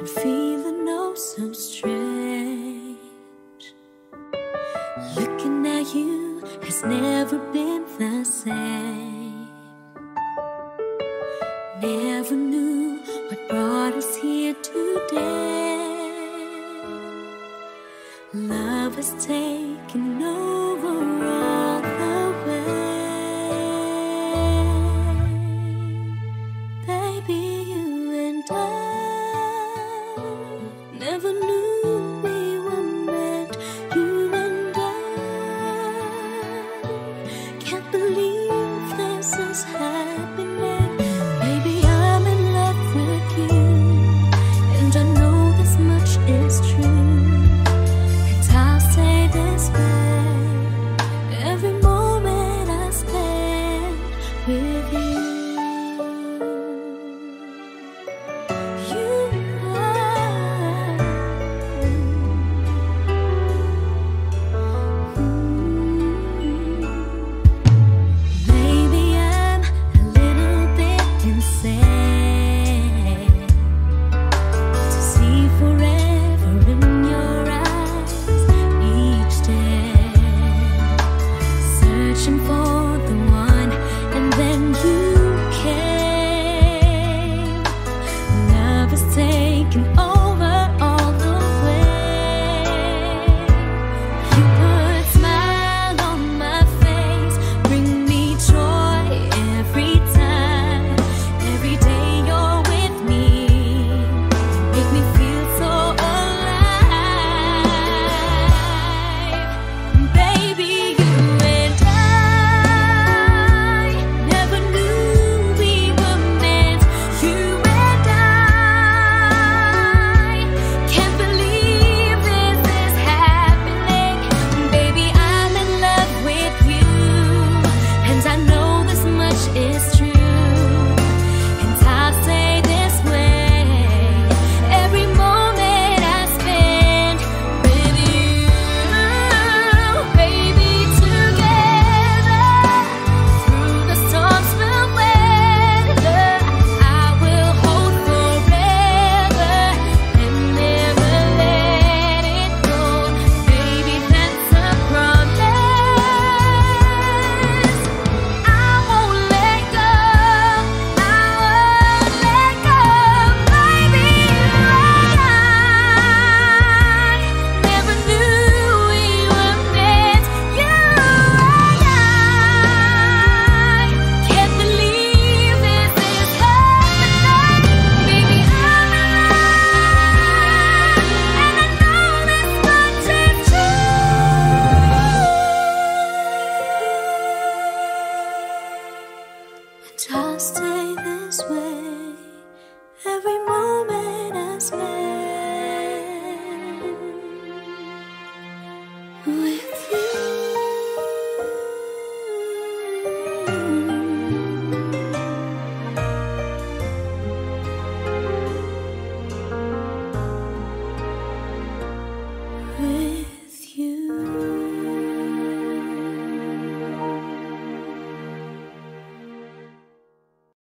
I'm feeling oh so strange. Looking at you has never been the same. for the one and then you came. Love taken We